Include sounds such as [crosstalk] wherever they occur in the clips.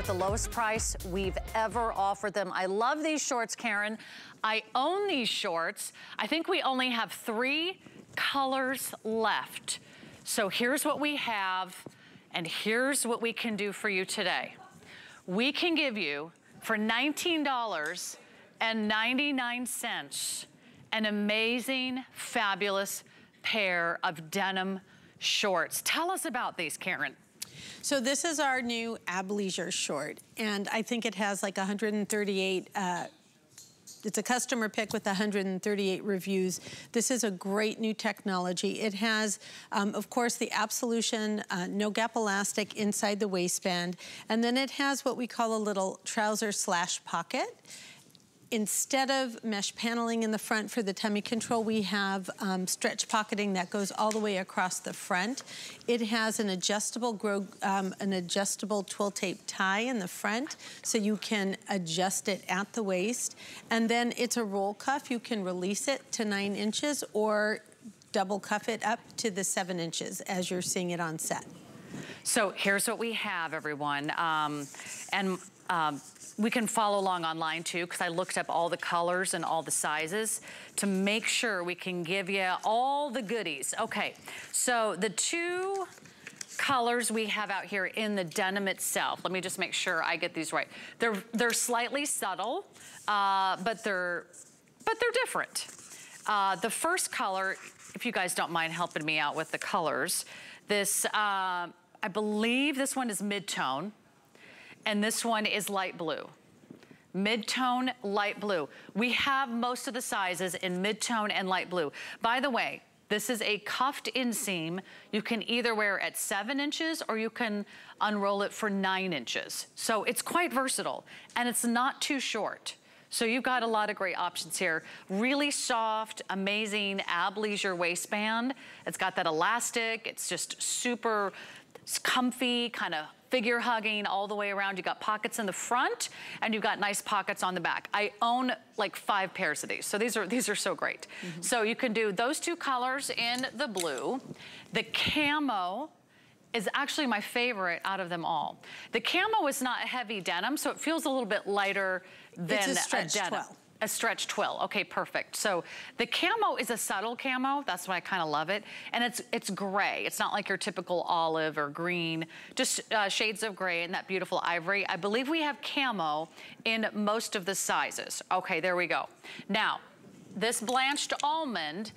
at the lowest price we've ever offered them. I love these shorts, Karen. I own these shorts. I think we only have three colors left. So here's what we have, and here's what we can do for you today. We can give you, for $19.99, an amazing, fabulous pair of denim shorts. Tell us about these, Karen. So this is our new Ableisure short, and I think it has like 138 uh, it's a customer pick with 138 reviews. This is a great new technology. It has, um, of course, the Absolution uh, no gap elastic inside the waistband. And then it has what we call a little trouser slash pocket instead of mesh paneling in the front for the tummy control, we have um, stretch pocketing that goes all the way across the front. It has an adjustable um, an adjustable twill tape tie in the front, so you can adjust it at the waist. And then it's a roll cuff. You can release it to nine inches or double cuff it up to the seven inches as you're seeing it on set. So here's what we have, everyone. Um, and um, we can follow along online too, because I looked up all the colors and all the sizes to make sure we can give you all the goodies. Okay, so the two colors we have out here in the denim itself. Let me just make sure I get these right. They're they're slightly subtle, uh, but they're but they're different. Uh, the first color, if you guys don't mind helping me out with the colors, this uh, I believe this one is mid-tone and this one is light blue. Mid-tone, light blue. We have most of the sizes in mid-tone and light blue. By the way, this is a cuffed inseam. You can either wear at seven inches or you can unroll it for nine inches. So it's quite versatile and it's not too short. So you've got a lot of great options here. Really soft, amazing athleisure waistband. It's got that elastic. It's just super comfy, kind of figure hugging all the way around. You got pockets in the front and you've got nice pockets on the back. I own like five pairs of these. So these are these are so great. Mm -hmm. So you can do those two colors in the blue. The camo is actually my favorite out of them all. The camo is not a heavy denim, so it feels a little bit lighter than a, a denim. 12. A stretch twill, okay, perfect. So the camo is a subtle camo, that's why I kind of love it. And it's it's gray, it's not like your typical olive or green, just uh, shades of gray and that beautiful ivory. I believe we have camo in most of the sizes. Okay, there we go. Now, this blanched almond,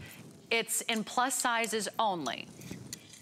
it's in plus sizes only.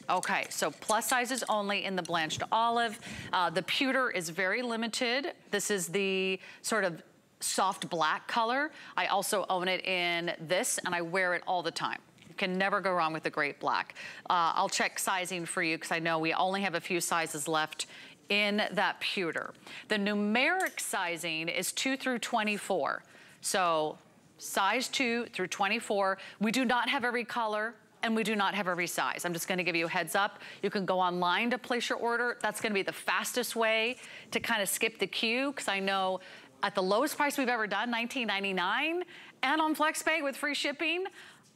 Okay, so plus sizes only in the blanched olive. Uh, the pewter is very limited. This is the sort of soft black color. I also own it in this and I wear it all the time. You can never go wrong with the great black. Uh, I'll check sizing for you because I know we only have a few sizes left in that pewter. The numeric sizing is 2 through 24. So size 2 through 24. We do not have every color and we do not have every size. I'm just gonna give you a heads up. You can go online to place your order. That's gonna be the fastest way to kind of skip the queue because I know at the lowest price we've ever done, $19.99, and on FlexPay with free shipping,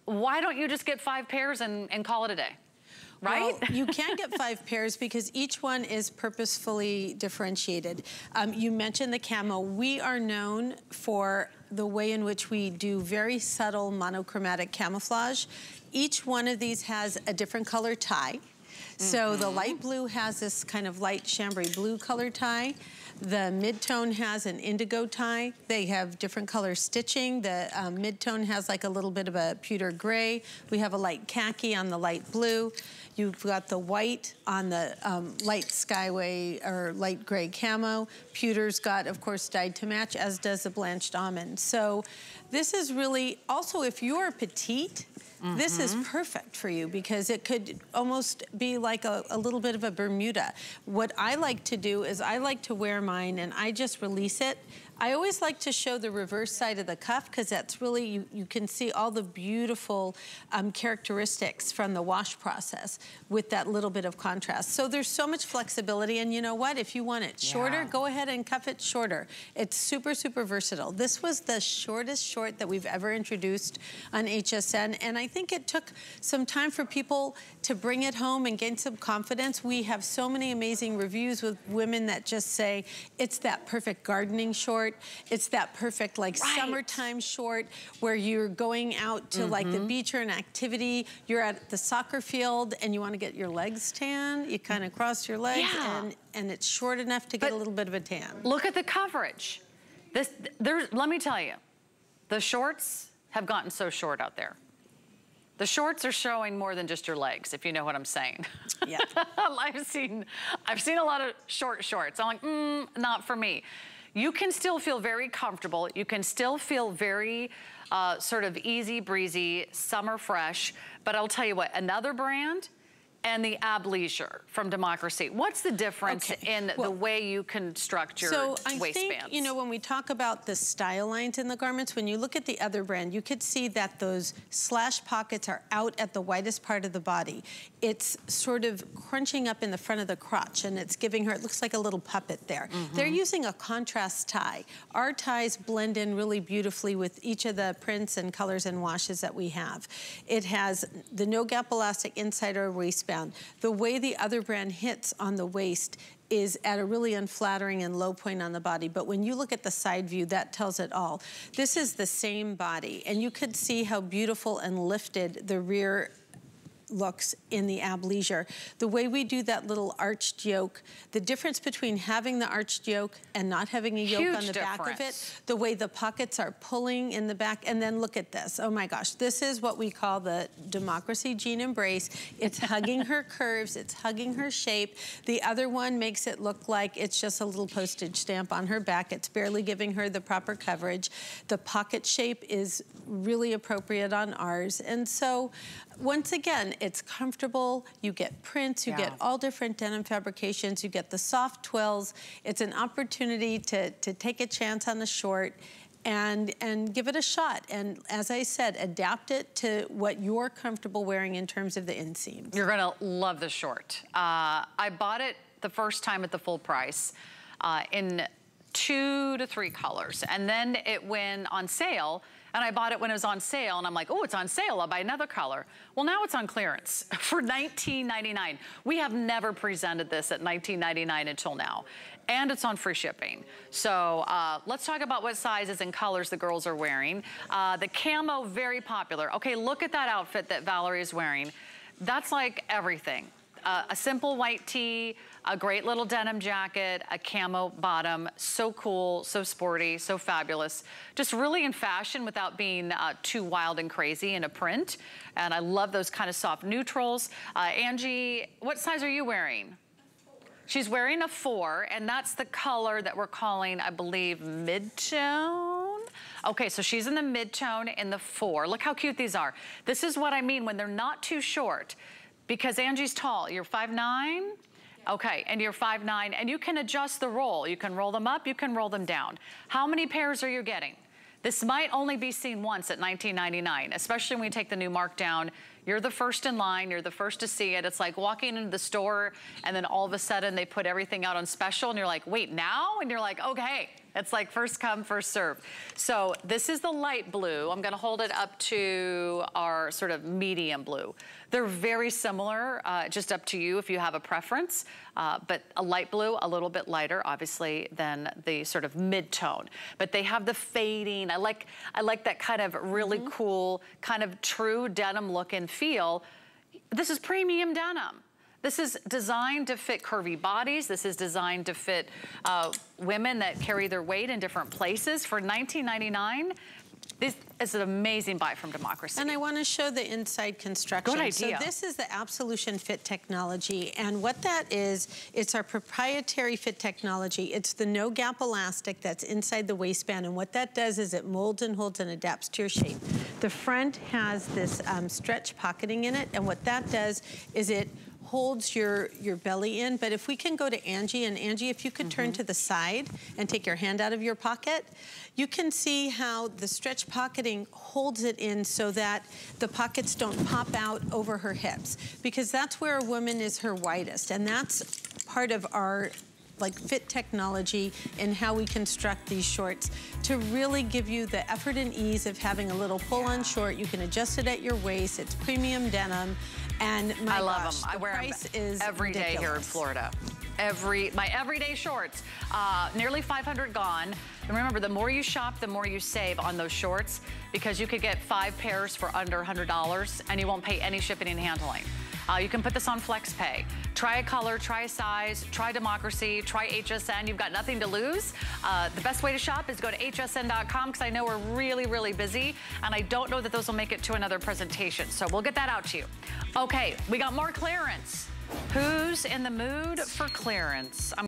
why don't you just get five pairs and, and call it a day? right? Well, [laughs] you can get [laughs] five pairs because each one is purposefully differentiated. Um, you mentioned the camo. We are known for the way in which we do very subtle monochromatic camouflage. Each one of these has a different color tie. Mm -hmm. So the mm-hmm. light blue has this kind of light chambray blue color tie. The mid-tone has an indigo tie. They have different color stitching. The um, mid-tone has like a little bit of a pewter gray. We have a light khaki on the light blue. You've got the white on the um, light skyway or light gray camo. Pewter's got, of course, dyed to match, as does the blanched almond. So this is really, also if you're petite, Mm -hmm. This is mm-hmm. perfect for you because it could almost be like a, a, little bit of a Bermuda. What I like to do is I like to wear mine and I just release it I always like to show the reverse side of the cuff because that's really, you, you can see all the beautiful um, characteristics from the wash process with that little bit of contrast. So there's so much flexibility and you know what? If you want it shorter, yeah. go ahead and cuff it shorter. It's super, super versatile. This was the shortest short that we've ever introduced on HSN and I I think it took some time for people to bring it home and gain some confidence. We have so many amazing reviews with women that just say, it's that perfect gardening short. It's that perfect like right. summertime short where you're going out to mm -hmm. like the mm-hmm. beach or an activity. You're at the soccer field and you want to get your legs tan. You kind of cross your legs yeah. and, and it's short enough to get but a little bit of a tan. Look at the coverage. This, there's, let me tell you, the shorts have gotten so short out there. The shorts are showing more than just your legs, if you know what I'm saying. Yeah. [laughs] I've seen, I've seen a lot of short shorts. I'm like, mm, not for me. You can still feel very comfortable. You can still feel very uh, sort of easy breezy, summer fresh. But I'll tell you what, another brand and the Ableisure from Democracy. What's the difference okay. in well, the way you construct your so I waistbands? think, you know, when we talk about the style lines in the garments, when you look at the other brand, you could see that those slash pockets are out at the widest part of the body. It's sort of crunching up in the front of the crotch and it's giving her, it looks like a little puppet there. Mm -hmm. They're using a contrast tie. Our ties blend in really beautifully with each of the prints and colors and washes that we have. It has the no gap elastic inside our waistband down. The way the other brand hits on the waist is at a really unflattering and low point on the body. But when you look at the side view, that tells it all. This is the same body, and you could see how beautiful and lifted the rear looks in the Ableisure. The way we do that little arched yoke, the difference between having the arched yoke and not having a yoke Huge on the difference. back of it, the way the pockets are pulling in the back, and then look at this. Oh my gosh, this is what we call the Democracy Jean Embrace. It's hugging her [laughs] curves, it's hugging her shape. The other one makes it look like it's just a little postage stamp on her back. It's barely giving her the proper coverage. The pocket shape is really appropriate on ours. And so once again, it's comfortable. You get prints, you yeah. get all different denim fabrications, you get the soft twills. It's an opportunity to, to take a chance on the short and, and give it a shot. And as I said, adapt it to what you're comfortable wearing in terms of the inseams. You're gonna love the short. Uh, I bought it the first time at the full price uh, in two to three colors. And then it went on sale and I bought it when it was on sale and I'm like, oh, it's on sale, I'll buy another color. Well, now it's on clearance [laughs] for $19.99. We have never presented this at $19.99 until now. And it's on free shipping. So uh, let's talk about what sizes and colors the girls are wearing. Uh, the camo, very popular. Okay, look at that outfit that Valerie is wearing. That's like everything. Uh, a simple white tee, a great little denim jacket, a camo bottom, so cool, so sporty, so fabulous. Just really in fashion without being uh, too wild and crazy in a print. And I love those kind of soft neutrals. Uh, Angie, what size are you wearing? She's wearing a four, and that's the color that we're calling, I believe, mid-tone. Okay, so she's in the mid-tone in the four. Look how cute these are. This is what I mean when they're not too short. Because Angie's tall, you're 5'9", Okay, and you're 5'9", and you can adjust the roll. You can roll them up, you can roll them down. How many pairs are you getting? This might only be seen once at $19.99, especially when we take the new markdown. You're the first in line, you're the first to see it. It's like walking into the store and then all of a sudden they put everything out on special and you're like, wait, now? And you're like, okay, it's like first come, first serve. So this is the light blue. I'm gonna hold it up to our sort of medium blue. They're very similar, uh, just up to you if you have a preference, uh, but a light blue, a little bit lighter, obviously, than the sort of mid-tone. But they have the fading. I like, I like that kind of really mm -hmm. cool, kind of true denim look and feel. This is premium denim. This is designed to fit curvy bodies. This is designed to fit uh, women that carry their weight in different places. For $19.99, this is an amazing buy from Democracy. And I want to show the inside construction. Good idea. So this is the Absolution Fit technology. And what that is, it's our proprietary fit technology. It's the no gap elastic that's inside the waistband. And what that does is it molds and holds and adapts to your shape. The front has this um, stretch pocketing in it. And what that does is it holds your, your belly in. But if we can go to Angie, and Angie, if you could mm -hmm. turn mm-hmm. to the side and take your hand out of your pocket, you can see how the stretch pocketing holds it in so that the pockets don't pop out over her hips. Because that's where a woman is her widest. And that's part of our like fit technology in how we construct these shorts to really give you the effort and ease of having a little pull-on short. You can adjust it at your waist. It's premium denim. And my I love gosh, them. I the wear price them is every day here in. Florida. Every my everyday shorts, uh, nearly 500 gone. And remember, the more you shop, the more you save on those shorts because you could get five pairs for under $100 and you won't pay any shipping and handling. Uh, you can put this on FlexPay. Try a color, try a size, try Democracy, try HSN. You've got nothing to lose. Uh, the best way to shop is go to hsn.com because I know we're really, really busy and I don't know that those will make it to another presentation. So we'll get that out to you. Okay, we got more clearance. Who's in the mood for clearance? I'm